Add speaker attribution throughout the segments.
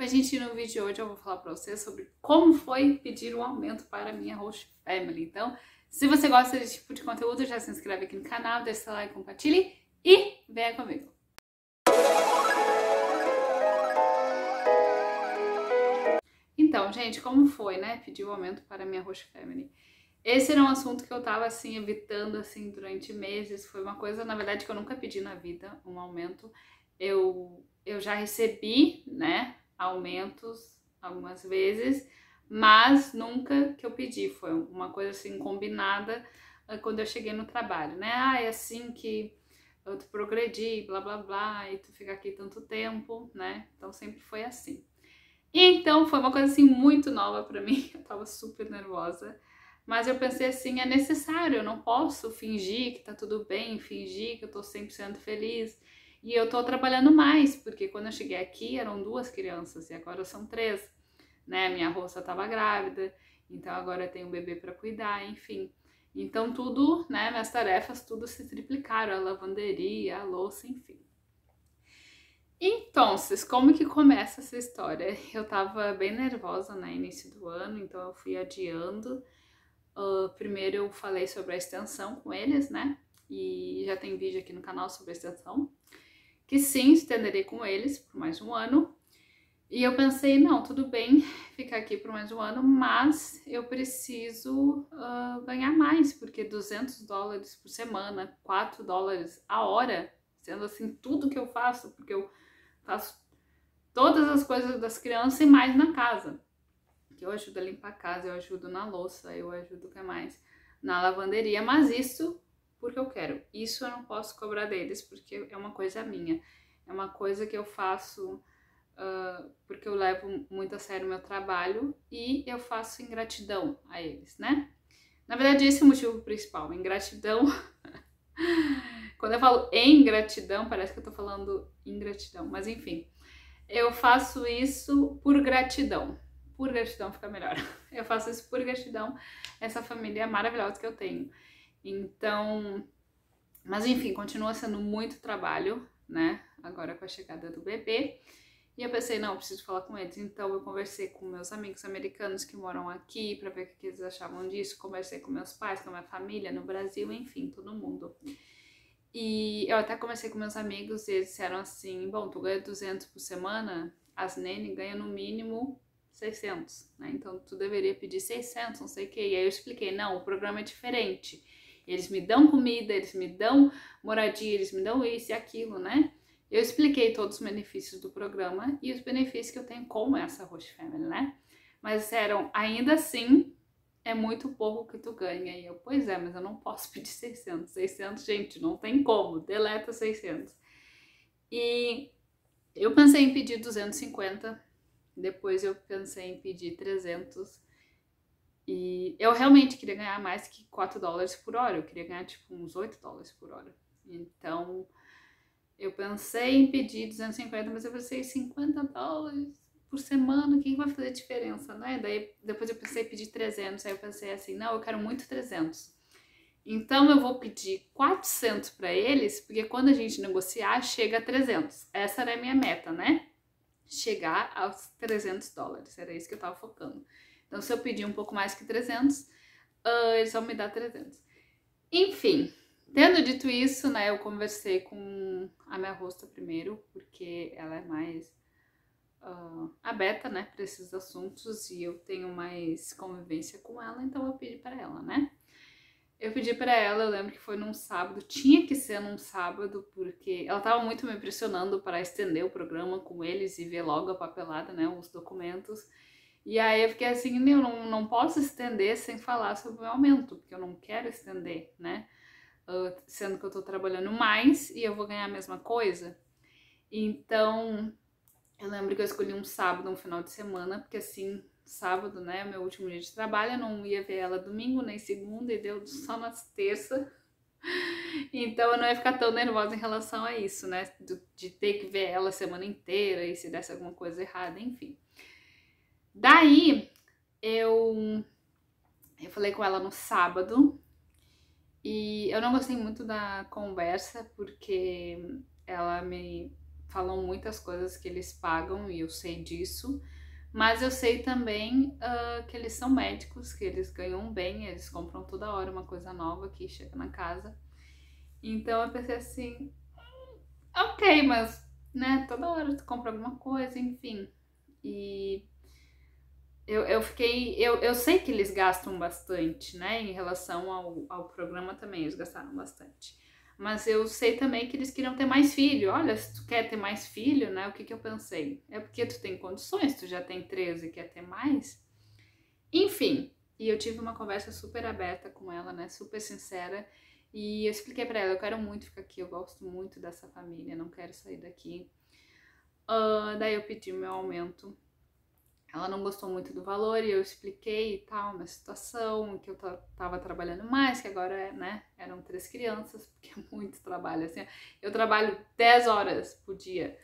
Speaker 1: Oi, gente, no vídeo de hoje eu vou falar para vocês sobre como foi pedir um aumento para a minha host family. Então, se você gosta desse tipo de conteúdo, já se inscreve aqui no canal, deixa seu like, compartilhe e venha comigo. Então, gente, como foi, né, pedir o um aumento para a minha host family? Esse era um assunto que eu tava, assim, evitando, assim, durante meses. Foi uma coisa, na verdade, que eu nunca pedi na vida, um aumento. Eu, eu já recebi, né, aumentos algumas vezes, mas nunca que eu pedi. Foi uma coisa, assim, combinada eh, quando eu cheguei no trabalho, né? Ah, é assim que eu te progredi, blá, blá, blá, e tu fica aqui tanto tempo, né? Então, sempre foi assim. E então, foi uma coisa, assim, muito nova para mim. Eu tava super nervosa. Mas eu pensei assim, é necessário, eu não posso fingir que tá tudo bem, fingir que eu tô 100% feliz. E eu tô trabalhando mais, porque quando eu cheguei aqui eram duas crianças e agora são três, né? Minha roça tava grávida, então agora eu tenho um bebê para cuidar, enfim. Então tudo, né, minhas tarefas tudo se triplicaram, a lavanderia, a louça, enfim. Então, como que começa essa história? Eu tava bem nervosa no né, início do ano, então eu fui adiando Uh, primeiro eu falei sobre a extensão com eles, né? E já tem vídeo aqui no canal sobre a extensão. Que sim, estenderei com eles por mais um ano. E eu pensei, não, tudo bem ficar aqui por mais um ano, mas eu preciso uh, ganhar mais, porque 200 dólares por semana, 4 dólares a hora, sendo assim tudo que eu faço, porque eu faço todas as coisas das crianças e mais na casa que eu ajudo a limpar a casa, eu ajudo na louça, eu ajudo o que mais? Na lavanderia, mas isso porque eu quero. Isso eu não posso cobrar deles porque é uma coisa minha. É uma coisa que eu faço uh, porque eu levo muito a sério o meu trabalho e eu faço em gratidão a eles, né? Na verdade, esse é o motivo principal. Ingratidão. Quando eu falo em gratidão, parece que eu tô falando ingratidão, mas enfim. Eu faço isso por gratidão por gratidão fica melhor. Eu faço isso por gratidão, essa família maravilhosa que eu tenho. Então, mas enfim, continua sendo muito trabalho, né? Agora com a chegada do bebê. E eu pensei, não, preciso falar com eles. Então eu conversei com meus amigos americanos que moram aqui para ver o que eles achavam disso. Conversei com meus pais, com a minha família no Brasil, enfim, todo mundo. E eu até conversei com meus amigos e eles disseram assim: bom, tu ganha 200 por semana, as Nene ganha no mínimo 600, né? Então tu deveria pedir 600, não sei o que. E aí eu expliquei, não, o programa é diferente. Eles me dão comida, eles me dão moradia, eles me dão isso e aquilo, né? Eu expliquei todos os benefícios do programa e os benefícios que eu tenho como essa host family, né? Mas eram, ainda assim, é muito pouco que tu ganha. E eu, pois é, mas eu não posso pedir 600. 600, gente, não tem como, deleta 600. E eu pensei em pedir 250 depois eu pensei em pedir 300 e eu realmente queria ganhar mais que 4 dólares por hora. Eu queria ganhar tipo uns 8 dólares por hora. Então eu pensei em pedir 250, mas eu pensei 50 dólares por semana, o que vai fazer diferença, né? Daí depois eu pensei em pedir 300, aí eu pensei assim, não, eu quero muito 300. Então eu vou pedir 400 para eles, porque quando a gente negociar chega a 300. Essa era a minha meta, né? chegar aos 300 dólares. Era isso que eu tava focando. Então, se eu pedir um pouco mais que 300, uh, eles vão me dar 300. Enfim, tendo dito isso, né, eu conversei com a minha rosta primeiro, porque ela é mais uh, aberta, né, para esses assuntos e eu tenho mais convivência com ela, então eu pedi para ela, né. Eu pedi para ela, eu lembro que foi num sábado, tinha que ser num sábado, porque ela tava muito me impressionando para estender o programa com eles e ver logo a papelada, né, os documentos. E aí eu fiquei assim, eu não, não posso estender sem falar sobre o aumento, porque eu não quero estender, né? Sendo que eu tô trabalhando mais e eu vou ganhar a mesma coisa. Então, eu lembro que eu escolhi um sábado, um final de semana, porque assim sábado, né? Meu último dia de trabalho, eu não ia ver ela domingo nem segunda e deu só na terça. Então eu não ia ficar tão nervosa em relação a isso, né? De ter que ver ela a semana inteira e se desse alguma coisa errada, enfim. Daí eu, eu falei com ela no sábado e eu não gostei muito da conversa porque ela me falam muitas coisas que eles pagam e eu sei disso. Mas eu sei também uh, que eles são médicos, que eles ganham bem, eles compram toda hora uma coisa nova que chega na casa. Então eu pensei assim, hum, ok, mas né, toda hora tu compra alguma coisa, enfim. E eu, eu fiquei. Eu, eu sei que eles gastam bastante, né? Em relação ao, ao programa também, eles gastaram bastante. Mas eu sei também que eles queriam ter mais filho. Olha, se tu quer ter mais filho, né? O que, que eu pensei? É porque tu tem condições, tu já tem 13 e quer ter mais. Enfim, e eu tive uma conversa super aberta com ela, né? Super sincera. E eu expliquei para ela, eu quero muito ficar aqui, eu gosto muito dessa família, não quero sair daqui. Uh, daí eu pedi meu aumento ela não gostou muito do valor e eu expliquei e tal, uma situação que eu tava trabalhando mais, que agora, né, eram três crianças, porque é muito trabalho, assim, eu trabalho 10 horas por dia,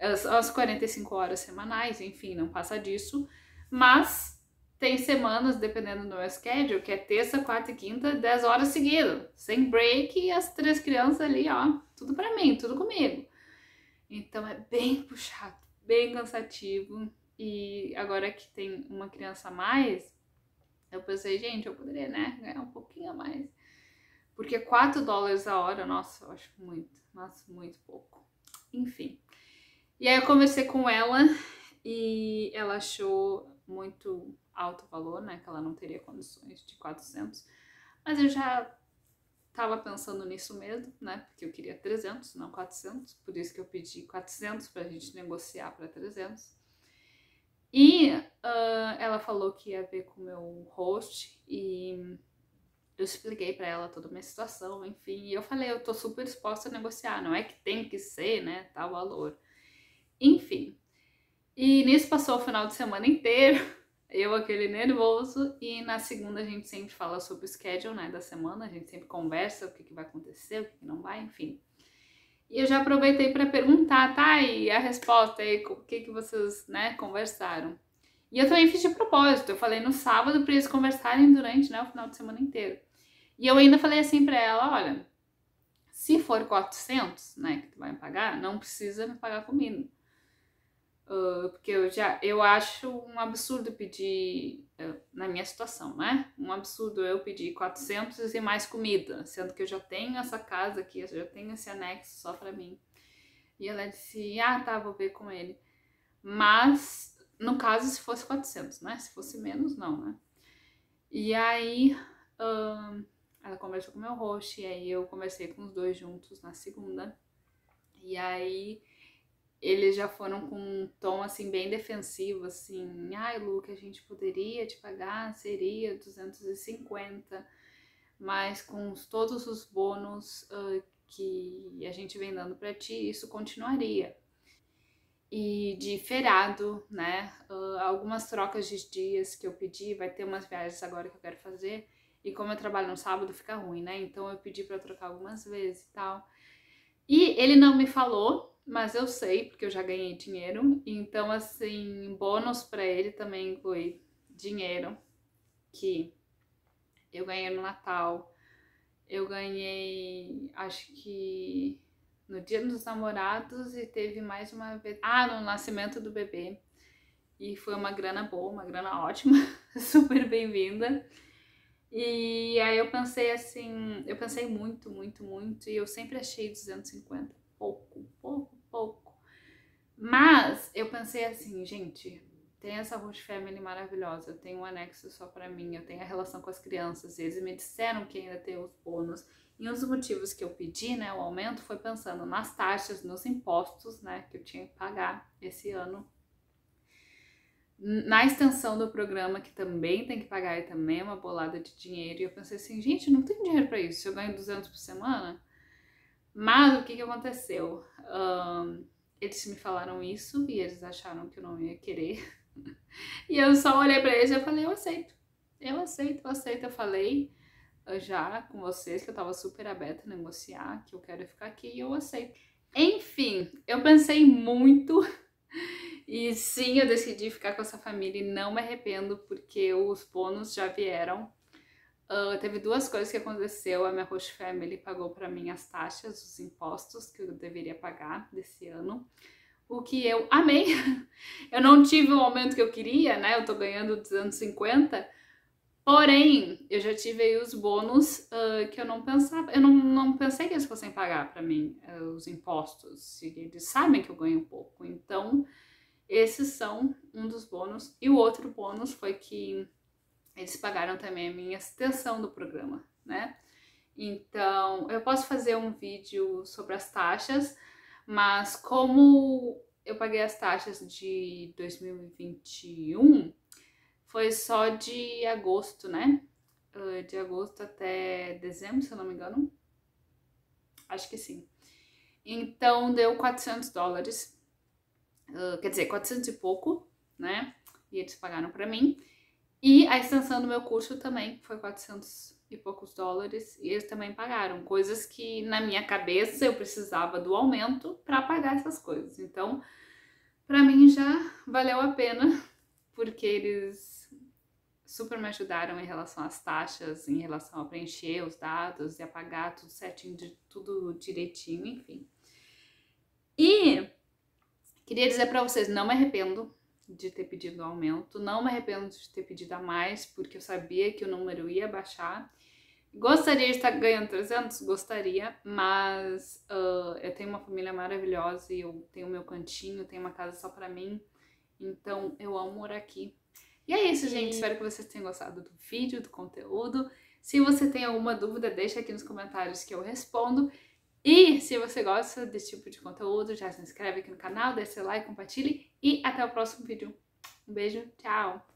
Speaker 1: as, as 45 horas semanais, enfim, não passa disso, mas tem semanas, dependendo do meu schedule, que é terça, quarta e quinta, 10 horas seguidas, sem break e as três crianças ali, ó, tudo para mim, tudo comigo. Então é bem puxado, bem cansativo, e agora que tem uma criança a mais, eu pensei, gente, eu poderia, né, ganhar um pouquinho a mais. Porque 4 dólares a hora, nossa, eu acho muito, nossa, muito pouco. Enfim. E aí eu conversei com ela e ela achou muito alto o valor, né, que ela não teria condições de 400. Mas eu já tava pensando nisso mesmo, né, porque eu queria 300, não 400, por isso que eu pedi 400 pra gente negociar para 300. E uh, ela falou que ia ver com o meu host e eu expliquei para ela toda a minha situação, enfim. E eu falei, eu tô super disposta a negociar, não é que tem que ser, né, tal valor. Enfim. E nisso passou o final de semana inteiro, eu aquele nervoso, e na segunda a gente sempre fala sobre o schedule, né, da semana, a gente sempre conversa o que, que vai acontecer, o que, que não vai, enfim. E eu já aproveitei para perguntar, tá? E a resposta aí, o que, que vocês, né, conversaram. E eu também fiz de propósito, eu falei no sábado para eles conversarem durante, né, o final de semana inteiro. E eu ainda falei assim para ela, olha, se for 400, né, que tu vai me pagar, não precisa me pagar comida. Uh, porque eu já eu acho um absurdo pedir uh, na minha situação, né? Um absurdo eu pedir 400 e mais comida, sendo que eu já tenho essa casa aqui, eu já tenho esse anexo só para mim. E ela disse: "Ah, tá, vou ver com ele". Mas no caso se fosse 400, né? Se fosse menos, não, né? E aí uh, ela conversou com meu host e aí eu conversei com os dois juntos na segunda. E aí eles já foram com um tom assim bem defensivo, assim, ai Lu, que a gente poderia te pagar seria 250, mas com todos os bônus uh, que a gente vem dando para ti, isso continuaria. E de feriado, né? Uh, algumas trocas de dias que eu pedi, vai ter umas viagens agora que eu quero fazer. E como eu trabalho no sábado, fica ruim, né? Então eu pedi para trocar algumas vezes e tal. E ele não me falou mas eu sei porque eu já ganhei dinheiro. Então, assim, bônus para ele também inclui dinheiro que eu ganhei no Natal. Eu ganhei, acho que no Dia dos Namorados e teve mais uma vez. Ah, no nascimento do bebê. E foi uma grana boa, uma grana ótima, super bem-vinda. E aí eu pensei assim, eu pensei muito, muito, muito, e eu sempre achei 250 pouco, pouco, pouco. Mas eu pensei assim, gente, tem essa Roche Family maravilhosa, eu tenho um anexo só para mim, eu tenho a relação com as crianças, eles me disseram que ainda tem os bônus. E um dos motivos que eu pedi, né, o aumento, foi pensando nas taxas, nos impostos, né, que eu tinha que pagar esse ano. Na extensão do programa, que também tem que pagar, e também é uma bolada de dinheiro. E eu pensei assim, gente, não tem dinheiro para isso. Se eu ganho 200 por semana, mas o que, que aconteceu? Um, eles me falaram isso e eles acharam que eu não ia querer. e eu só olhei para eles e falei, eu aceito. Eu aceito, eu aceito. Eu falei uh, já com vocês que eu tava super aberta a negociar, que eu quero ficar aqui e eu aceito. Enfim, eu pensei muito e sim, eu decidi ficar com essa família e não me arrependo porque os bônus já vieram. Uh, teve duas coisas que aconteceu. A minha host family pagou para mim as taxas, os impostos que eu deveria pagar desse ano. O que eu amei. eu não tive o aumento que eu queria, né? Eu tô ganhando 250. Porém, eu já tive aí os bônus uh, que eu não pensava. Eu não, não pensei que eles fossem pagar para mim uh, os impostos. Eles sabem que eu ganho pouco. Então, esses são um dos bônus. E o outro bônus foi que eles pagaram também a minha extensão do programa, né? Então, eu posso fazer um vídeo sobre as taxas, mas como eu paguei as taxas de 2021, foi só de agosto, né? Ah, de agosto até dezembro, se eu não me engano. Acho que sim. Então, deu 400 dólares. Uh, quer dizer, 400 e pouco, né? E eles pagaram para mim. E a extensão do meu curso também foi 400 e poucos dólares e eles também pagaram. Coisas que na minha cabeça eu precisava do aumento para pagar essas coisas. Então, para mim já valeu a pena, porque eles super me ajudaram em relação às taxas, em relação a preencher os dados e a pagar tudo certinho, de, tudo direitinho, enfim. E queria dizer para vocês, não me arrependo de ter pedido um aumento. Não me arrependo de ter pedido a mais, porque eu sabia que o número ia baixar. Gostaria de estar ganhando 300? Gostaria, mas uh, eu tenho uma família maravilhosa e eu tenho meu cantinho, tenho uma casa só para mim, então eu amo morar aqui. E é isso, gente. Espero que vocês tenham gostado do vídeo, do conteúdo. Se você tem alguma dúvida, deixa aqui nos comentários que eu respondo. E se você gosta desse tipo de conteúdo, já se inscreve aqui no canal, deixa seu like, compartilhe e até o próximo vídeo. Um beijo, tchau!